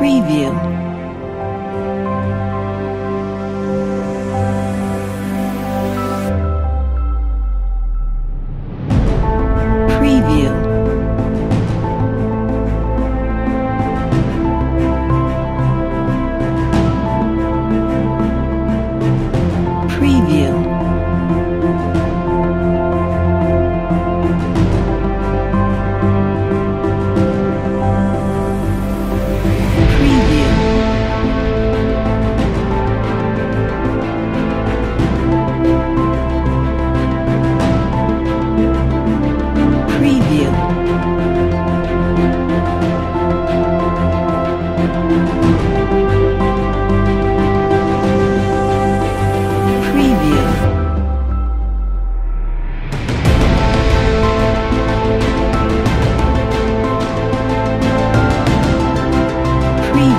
preview.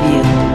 you.